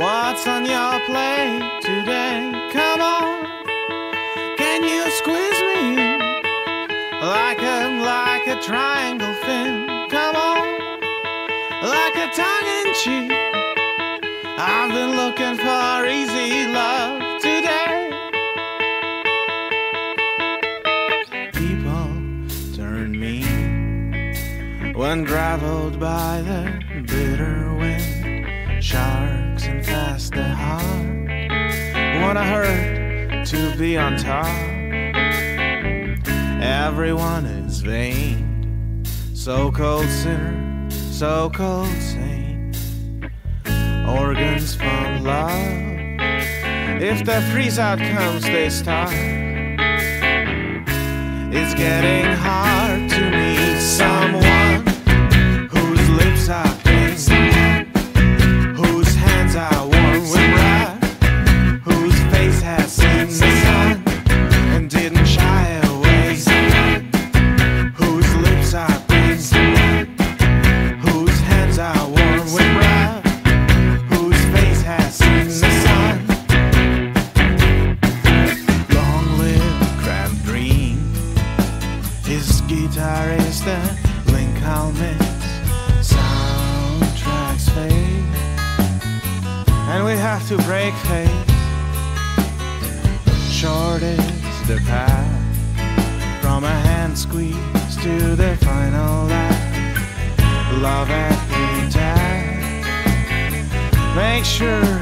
on your plate today? Come on, can you squeeze me in like a like a triangle fin? Come on, like a tongue in cheek. I've been looking for easy love today. People turn mean when graveled by the bitter wind. Sharks infest the heart. Wanna hurt to be on top. Everyone is vain. So cold sinner, so cold saint. Organs from love. If the freeze out comes, they stop. It's getting hard to meet His guitar is the Lincoln Mix. Soundtracks fade, and we have to break faith. Short is the path from a hand squeeze to the final laugh. Love at the attack. Make sure